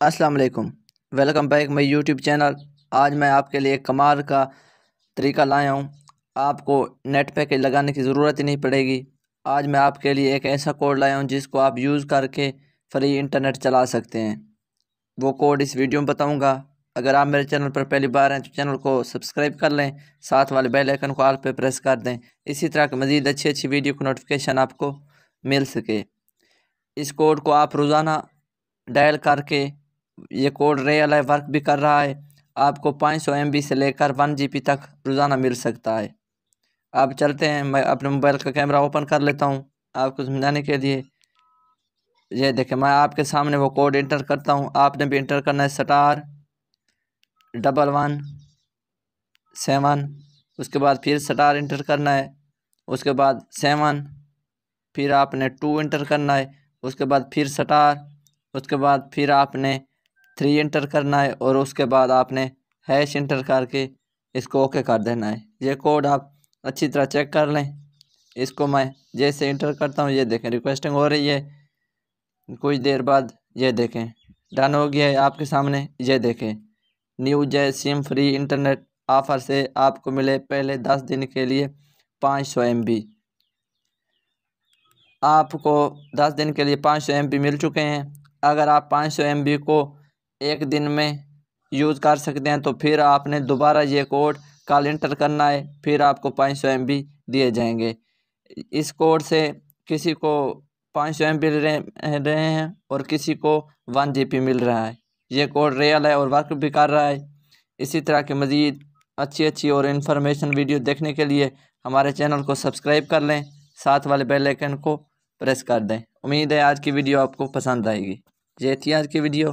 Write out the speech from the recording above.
अस्सलाम वालेकुम। Welcome back my YouTube channel. आज मैं आपके लिए कमाल का तरीका लाया हूँ। आपको नेट पैकेज लगाने की ज़रूरत ही नहीं पड़ेगी। आज मैं आपके लिए एक ऐसा कोड लाया हूँ जिसको आप यूज़ करके फ्री इंटरनेट चला सकते हैं। वो कोड इस वीडियो में बताऊँगा। अगर आप मेरे चैनल पर पहली बार हैं तो चैनल को सब्सक्राइब कर लें। साथ वाले बेल आइकन को आल पे प्रेस कर दें। इसी तरह की मज़ीद अच्छी अच्छी वीडियो की नोटिफिकेशन आपको मिल सके। इस कोड को आप रोज़ाना डायल करके ये कोड रियल है, वर्क भी कर रहा है। आपको पाँच सौ एम से लेकर वन जीपी तक रोज़ाना मिल सकता है। अब चलते हैं, मैं अपने मोबाइल का कैमरा ओपन कर लेता हूँ आपको समझाने के लिए। ये देखें, मैं आपके सामने वो कोड इंटर करता हूँ। आपने भी इंटर करना है, स्टार, डबल वन, सेवन, उसके बाद फिर स्टार इंटर करना है। उसके बाद सेवन, फिर आपने टू इंटर करना है। उसके बाद फिर स्टार, उसके बाद फिर आपने थ्री इंटर करना है और उसके बाद आपने हैश इंटर करके इसको ओके कर देना है। ये कोड आप अच्छी तरह चेक कर लें। इसको मैं जैसे इंटर करता हूँ, ये देखें रिक्वेस्टिंग हो रही है। कुछ देर बाद ये देखें। डन हो गया है आपके सामने, ये देखें। न्यू जय सिम फ्री इंटरनेट ऑफ़र से आपको मिले पहले दस दिन के लिए पाँच सौ एम बी आपको दस दिन के लिए पाँच सौ एम बी मिल चुके हैं। अगर आप पाँच सौ एम बी को एक दिन में यूज़ कर सकते हैं तो फिर आपने दोबारा ये कोड कल इंटर करना है, फिर आपको पाँच सौ एम बी दिए जाएँगे। इस कोड से किसी को पाँच सौ एम बी रहे हैं और किसी को वन जी पी मिल रहा है। ये कोड रियल है और वर्क भी कर रहा है। इसी तरह के मज़ीद अच्छी अच्छी और इन्फॉर्मेशन वीडियो देखने के लिए हमारे चैनल को सब्सक्राइब कर लें, साथ वाले बेल आइकन को प्रेस कर दें। उम्मीद है आज की वीडियो आपको पसंद आएगी। ये थी आज की वीडियो